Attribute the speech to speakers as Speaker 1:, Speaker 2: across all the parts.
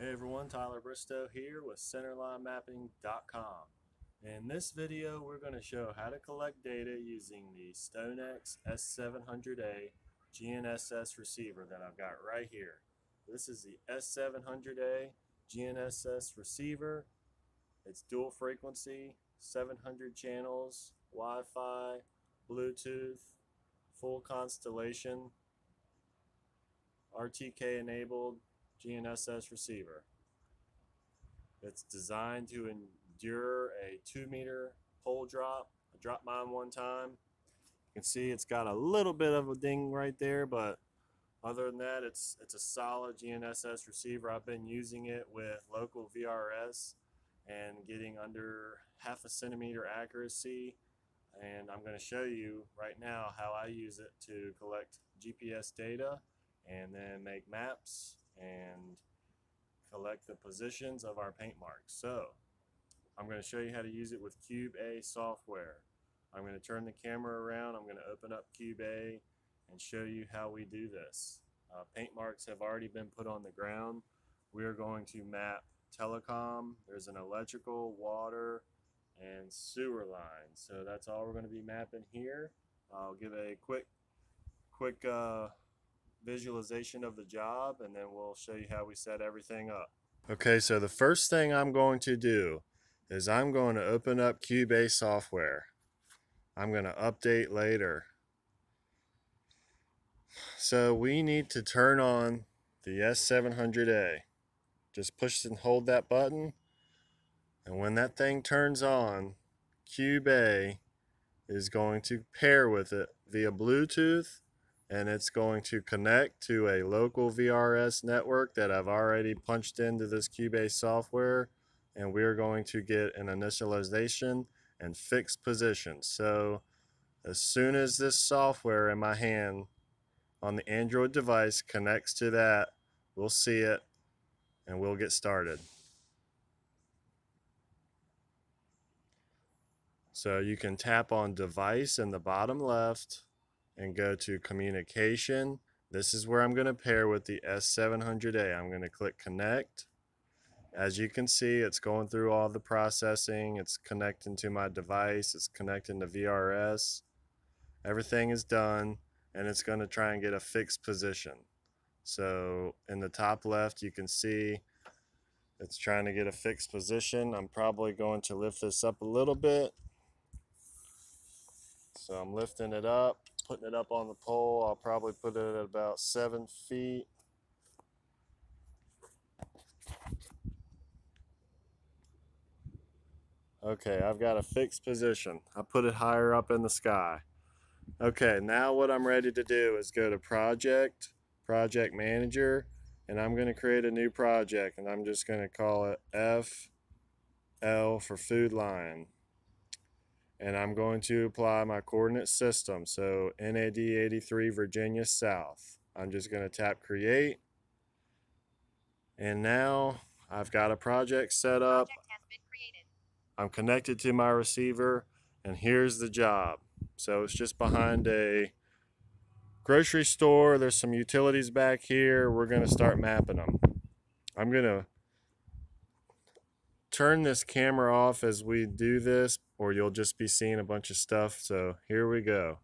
Speaker 1: Hey everyone, Tyler Bristow here with centerlinemapping.com. In this video, we're going to show how to collect data using the Stonex S700A GNSS receiver that I've got right here. This is the S700A GNSS receiver. It's dual frequency, 700 channels, Wi-Fi, Bluetooth, full constellation, RTK enabled GNSS receiver. It's designed to endure a two meter pole drop. I dropped mine one time. You can see it's got a little bit of a ding right there, but other than that, it's it's a solid GNSS receiver. I've been using it with local VRS and getting under half a centimeter accuracy. And I'm going to show you right now how I use it to collect GPS data and then make maps and collect the positions of our paint marks. So I'm going to show you how to use it with Cube A software. I'm going to turn the camera around, I'm going to open up Cube A and show you how we do this. Uh, paint marks have already been put on the ground. We are going to map telecom, there's an electrical, water, and sewer line. So that's all we're going to be mapping here. I'll give a quick quick uh, visualization of the job and then we'll show you how we set everything up. Okay, so the first thing I'm going to do is I'm going to open up Cube A software. I'm going to update later. So we need to turn on the S700A. Just push and hold that button and when that thing turns on, Cube A is going to pair with it via Bluetooth and it's going to connect to a local VRS network that I've already punched into this Cube A software and we're going to get an initialization and fixed position. So as soon as this software in my hand on the Android device connects to that, we'll see it and we'll get started. So you can tap on device in the bottom left and go to communication. This is where I'm going to pair with the S700A. I'm going to click connect. As you can see, it's going through all the processing. It's connecting to my device. It's connecting to VRS. Everything is done and it's going to try and get a fixed position. So in the top left, you can see it's trying to get a fixed position. I'm probably going to lift this up a little bit. So I'm lifting it up putting it up on the pole. I'll probably put it at about seven feet. Okay, I've got a fixed position. I put it higher up in the sky. Okay, now what I'm ready to do is go to Project, Project Manager, and I'm going to create a new project, and I'm just going to call it FL for Food Line and I'm going to apply my coordinate system. So NAD 83 Virginia South. I'm just going to tap create. And now I've got a project set up. Project I'm connected to my receiver and here's the job. So it's just behind a grocery store. There's some utilities back here. We're going to start mapping them. I'm going to turn this camera off as we do this or you'll just be seeing a bunch of stuff. So here we go.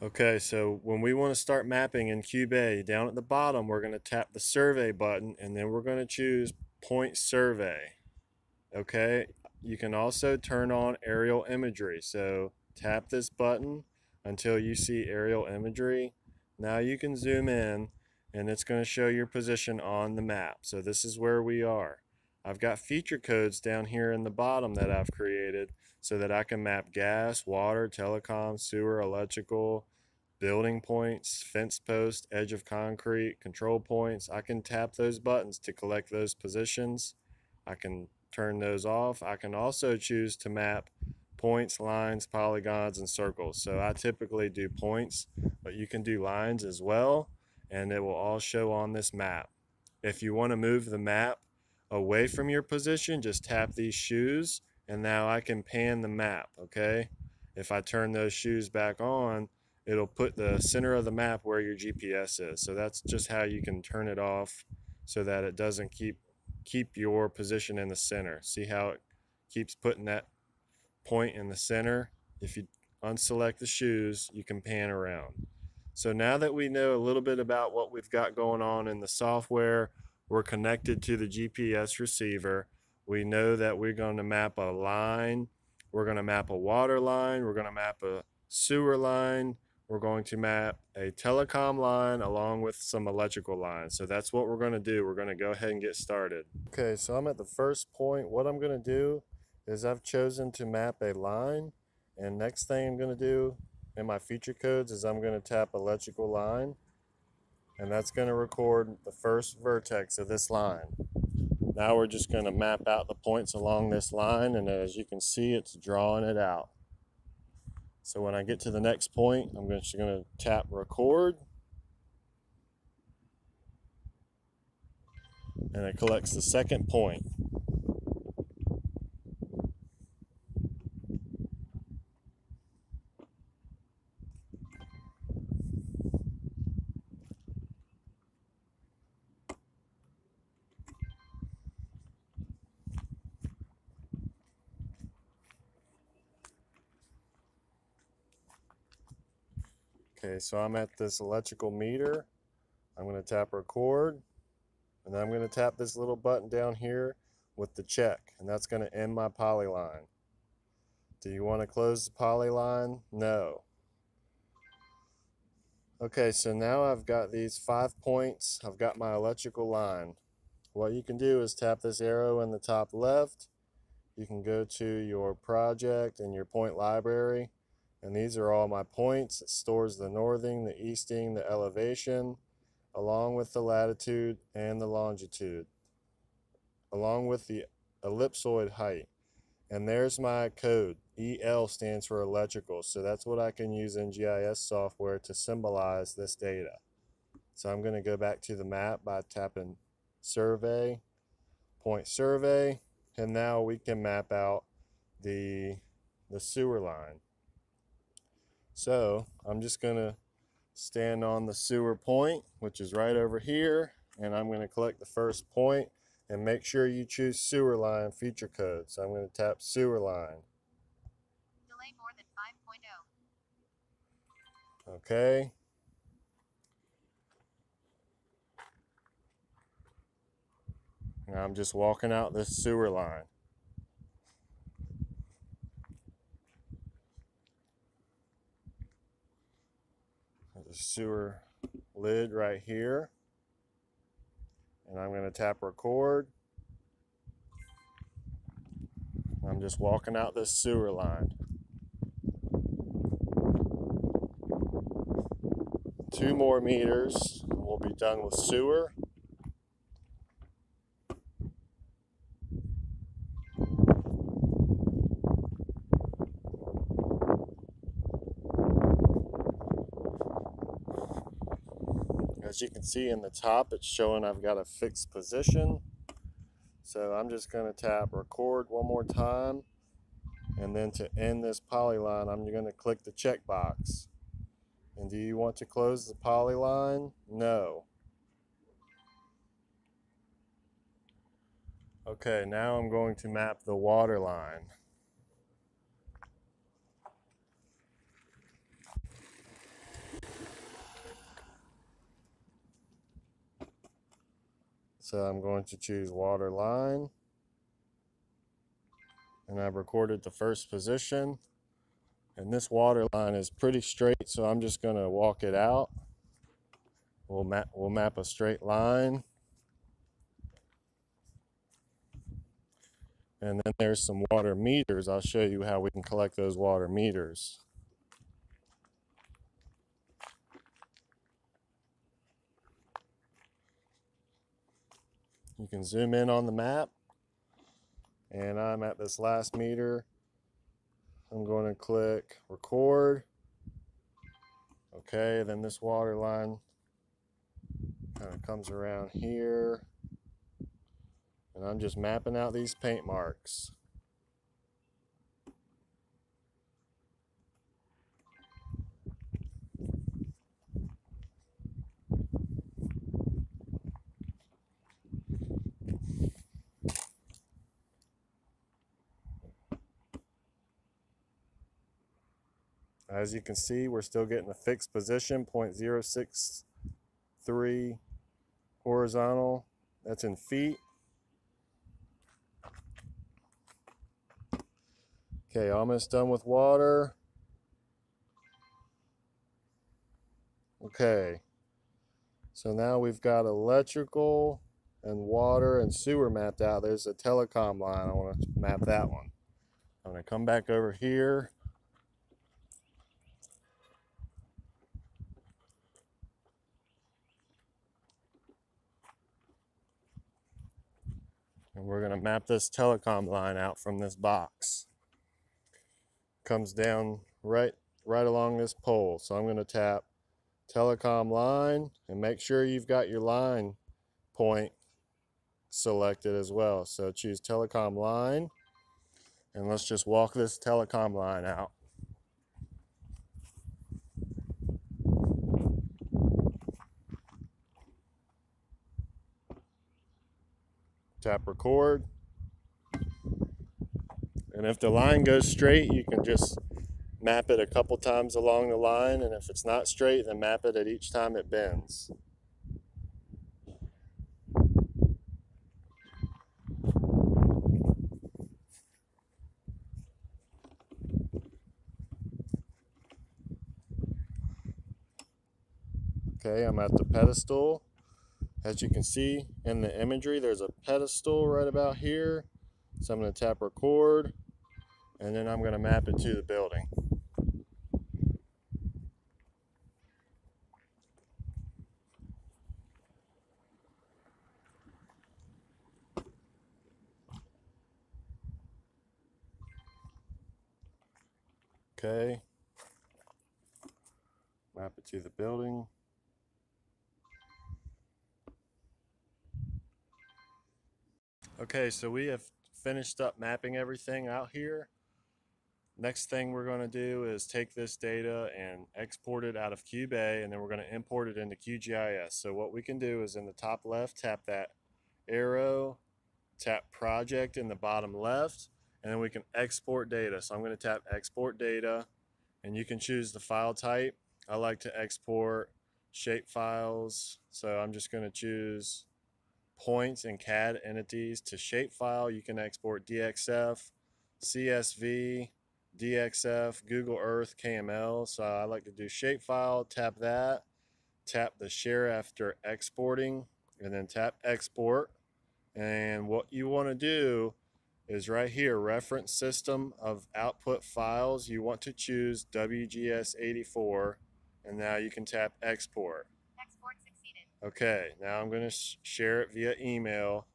Speaker 1: Okay, so when we want to start mapping in A, down at the bottom, we're going to tap the survey button and then we're going to choose point survey. Okay, you can also turn on aerial imagery. So tap this button until you see aerial imagery. Now you can zoom in and it's going to show your position on the map. So this is where we are. I've got feature codes down here in the bottom that I've created so that I can map gas, water, telecom, sewer, electrical, building points, fence post, edge of concrete, control points. I can tap those buttons to collect those positions. I can turn those off. I can also choose to map points, lines, polygons, and circles. So I typically do points, but you can do lines as well, and it will all show on this map. If you want to move the map away from your position, just tap these shoes and now I can pan the map, okay? If I turn those shoes back on, it'll put the center of the map where your GPS is. So that's just how you can turn it off so that it doesn't keep keep your position in the center. See how it keeps putting that point in the center? If you unselect the shoes, you can pan around. So now that we know a little bit about what we've got going on in the software, we're connected to the GPS receiver. We know that we're going to map a line. We're going to map a water line. We're going to map a sewer line. We're going to map a telecom line along with some electrical lines. So that's what we're going to do. We're going to go ahead and get started. Okay, so I'm at the first point. What I'm going to do is I've chosen to map a line. And next thing I'm going to do in my feature codes is I'm going to tap electrical line and that's going to record the first vertex of this line. Now we're just going to map out the points along this line and as you can see it's drawing it out. So when I get to the next point I'm just going to tap record and it collects the second point. Okay, so I'm at this electrical meter. I'm going to tap record and then I'm going to tap this little button down here with the check and that's going to end my polyline. Do you want to close the polyline? No. Okay, so now I've got these five points. I've got my electrical line. What you can do is tap this arrow in the top left. You can go to your project and your point library and these are all my points. It stores the northing, the easting, the elevation, along with the latitude and the longitude, along with the ellipsoid height. And there's my code. EL stands for electrical. So that's what I can use in GIS software to symbolize this data. So I'm going to go back to the map by tapping survey, point survey, and now we can map out the, the sewer line. So I'm just going to stand on the sewer point, which is right over here, and I'm going to collect the first point and make sure you choose sewer line feature code. So I'm going to tap sewer line.
Speaker 2: Delay more than 5.0.
Speaker 1: Okay. Now I'm just walking out this sewer line. the sewer lid right here. And I'm going to tap record. I'm just walking out this sewer line. Two more meters, we'll be done with sewer. As you can see in the top, it's showing I've got a fixed position. So I'm just going to tap record one more time. And then to end this polyline, I'm going to click the checkbox. And do you want to close the polyline? No. Okay, now I'm going to map the water line. So I'm going to choose water line. And I've recorded the first position. And this water line is pretty straight, so I'm just going to walk it out. We'll map, we'll map a straight line. And then there's some water meters. I'll show you how we can collect those water meters. You can zoom in on the map. And I'm at this last meter. I'm going to click record. Okay, then this water line kind of comes around here. And I'm just mapping out these paint marks. As you can see, we're still getting a fixed position, 0.063 horizontal. That's in feet. Okay, almost done with water. Okay, so now we've got electrical and water and sewer mapped out. There's a telecom line. I want to map that one. I'm going to come back over here. And we're going to map this telecom line out from this box. Comes down right right along this pole. So I'm going to tap telecom line and make sure you've got your line point selected as well. So choose telecom line and let's just walk this telecom line out. Tap record. And if the line goes straight, you can just map it a couple times along the line. And if it's not straight, then map it at each time it bends. Okay, I'm at the pedestal. As you can see in the imagery, there's a pedestal right about here. So I'm going to tap record and then I'm going to map it to the building. Okay. Map it to the building. Okay, so we have finished up mapping everything out here. Next thing we're going to do is take this data and export it out of Cube A and then we're going to import it into QGIS. So what we can do is in the top left, tap that arrow, tap project in the bottom left, and then we can export data. So I'm going to tap export data and you can choose the file type. I like to export shape files. So I'm just going to choose points and CAD entities to shapefile. You can export DXF, CSV, DXF, Google Earth, KML. So I like to do shapefile, tap that, tap the share after exporting, and then tap export. And what you want to do is right here, reference system of output files. You want to choose WGS84, and now you can tap export. Okay, now I'm going to sh share it via email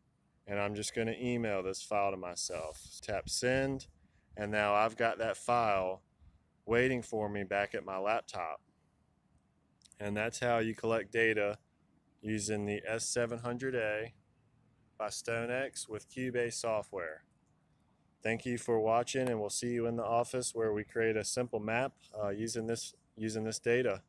Speaker 1: and I'm just going to email this file to myself. Tap send and now I've got that file waiting for me back at my laptop. And that's how you collect data using the S700A by Stonex with Cube A software. Thank you for watching and we'll see you in the office where we create a simple map uh, using this using this data.